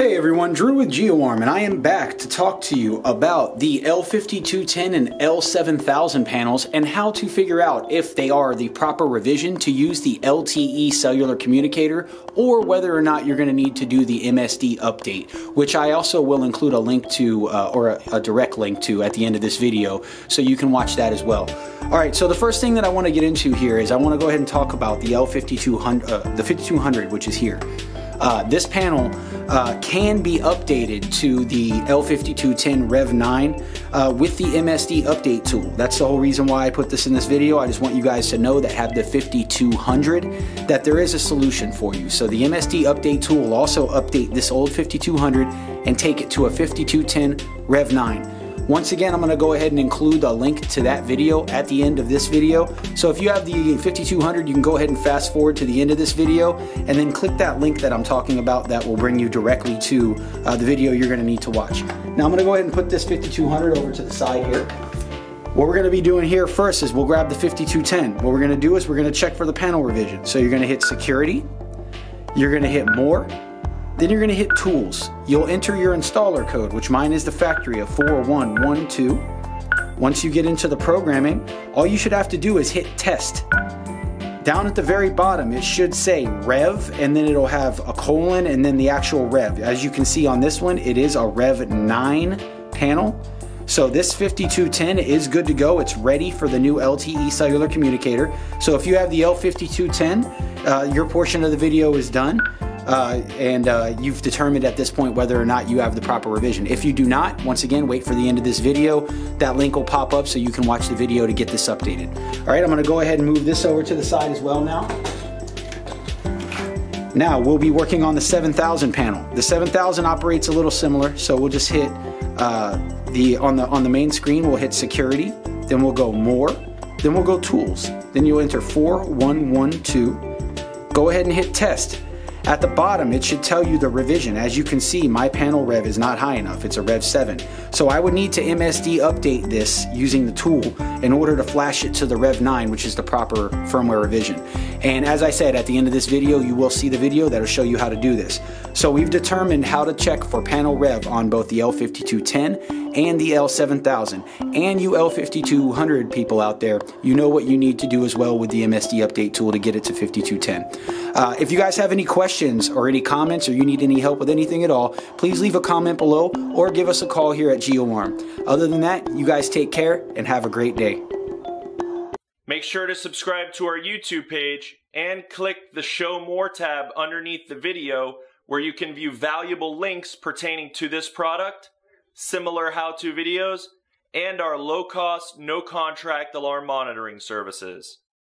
Hey everyone, Drew with GeoArm, and I am back to talk to you about the L5210 and L7000 panels and how to figure out if they are the proper revision to use the LTE cellular communicator or whether or not you're going to need to do the MSD update, which I also will include a link to uh, or a, a direct link to at the end of this video so you can watch that as well. All right, so the first thing that I want to get into here is I want to go ahead and talk about the L5200, uh, the 5200, which is here. Uh, this panel uh, can be updated to the L5210 Rev 9 uh, with the MSD update tool. That's the whole reason why I put this in this video. I just want you guys to know that have the 5200 that there is a solution for you. So the MSD update tool will also update this old 5200 and take it to a 5210 Rev 9. Once again, I'm going to go ahead and include a link to that video at the end of this video. So if you have the 5200, you can go ahead and fast forward to the end of this video and then click that link that I'm talking about that will bring you directly to uh, the video you're going to need to watch. Now I'm going to go ahead and put this 5200 over to the side here. What we're going to be doing here first is we'll grab the 5210. What we're going to do is we're going to check for the panel revision. So you're going to hit security, you're going to hit more, then you're going to hit Tools. You'll enter your installer code, which mine is the factory of 4112. Once you get into the programming, all you should have to do is hit Test. Down at the very bottom, it should say Rev, and then it'll have a colon and then the actual Rev. As you can see on this one, it is a Rev 9 panel. So this 5210 is good to go. It's ready for the new LTE cellular communicator. So if you have the L5210, uh, your portion of the video is done uh, and uh, you've determined at this point whether or not you have the proper revision. If you do not, once again, wait for the end of this video. That link will pop up so you can watch the video to get this updated. All right, I'm gonna go ahead and move this over to the side as well now. Now we'll be working on the 7000 panel. The 7000 operates a little similar, so we'll just hit uh, the on the on the main screen. We'll hit security, then we'll go more, then we'll go tools. Then you'll enter 4112. Go ahead and hit test. At the bottom, it should tell you the revision. As you can see, my panel rev is not high enough. It's a rev 7. So I would need to MSD update this using the tool in order to flash it to the rev 9, which is the proper firmware revision. And as I said, at the end of this video, you will see the video that'll show you how to do this. So we've determined how to check for panel rev on both the L5210 and the L7000. And you L5200 people out there, you know what you need to do as well with the MSD update tool to get it to 5210. Uh, if you guys have any questions or any comments or you need any help with anything at all, please leave a comment below or give us a call here at GeoArm. Other than that, you guys take care and have a great day. Make sure to subscribe to our YouTube page and click the Show More tab underneath the video where you can view valuable links pertaining to this product, similar how-to videos, and our low-cost, no-contract alarm monitoring services.